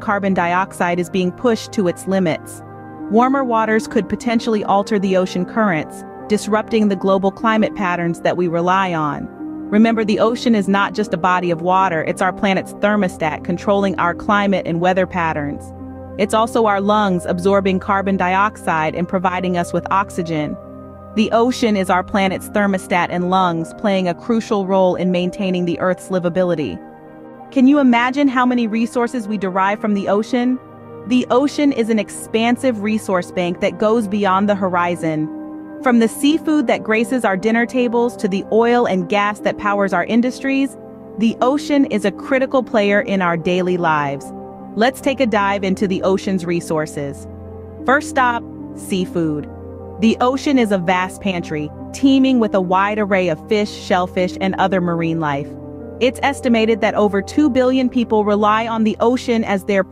carbon dioxide is being pushed to its limits. Warmer waters could potentially alter the ocean currents, disrupting the global climate patterns that we rely on. Remember the ocean is not just a body of water, it's our planet's thermostat controlling our climate and weather patterns. It's also our lungs absorbing carbon dioxide and providing us with oxygen. The ocean is our planet's thermostat and lungs playing a crucial role in maintaining the Earth's livability. Can you imagine how many resources we derive from the ocean? The ocean is an expansive resource bank that goes beyond the horizon. From the seafood that graces our dinner tables to the oil and gas that powers our industries, the ocean is a critical player in our daily lives. Let's take a dive into the ocean's resources. First stop, seafood. The ocean is a vast pantry, teeming with a wide array of fish, shellfish, and other marine life. It's estimated that over 2 billion people rely on the ocean as their